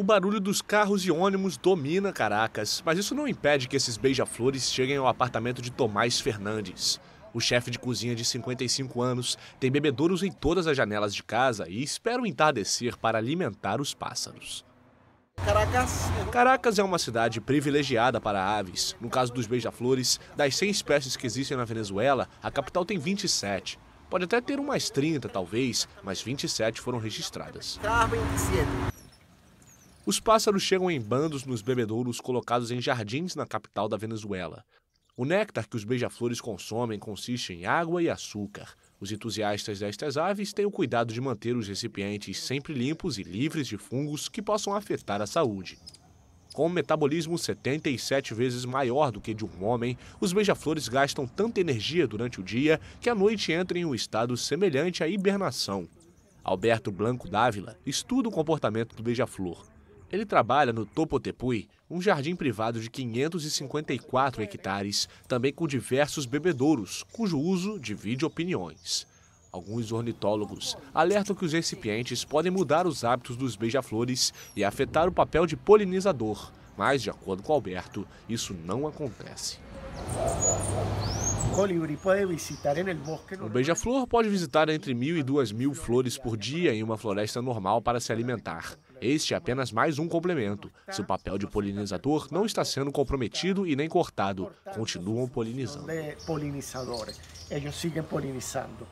O barulho dos carros e ônibus domina Caracas, mas isso não impede que esses beija-flores cheguem ao apartamento de Tomás Fernandes. O chefe de cozinha de 55 anos tem bebedouros em todas as janelas de casa e espera o entardecer para alimentar os pássaros. Caracas. Caracas é uma cidade privilegiada para aves. No caso dos beija-flores, das 100 espécies que existem na Venezuela, a capital tem 27. Pode até ter umas 30, talvez, mas 27 foram registradas. Os pássaros chegam em bandos nos bebedouros colocados em jardins na capital da Venezuela. O néctar que os beija-flores consomem consiste em água e açúcar. Os entusiastas destas aves têm o cuidado de manter os recipientes sempre limpos e livres de fungos que possam afetar a saúde. Com um metabolismo 77 vezes maior do que de um homem, os beija-flores gastam tanta energia durante o dia que à noite entram em um estado semelhante à hibernação. Alberto Blanco Dávila estuda o comportamento do beija-flor. Ele trabalha no Topotepui, um jardim privado de 554 hectares, também com diversos bebedouros, cujo uso divide opiniões. Alguns ornitólogos alertam que os recipientes podem mudar os hábitos dos beija-flores e afetar o papel de polinizador, mas, de acordo com Alberto, isso não acontece. O beija-flor pode visitar entre mil e duas mil flores por dia em uma floresta normal para se alimentar. Este é apenas mais um complemento. Seu papel de polinizador não está sendo comprometido e nem cortado. Continuam polinizando. Eles polinizando.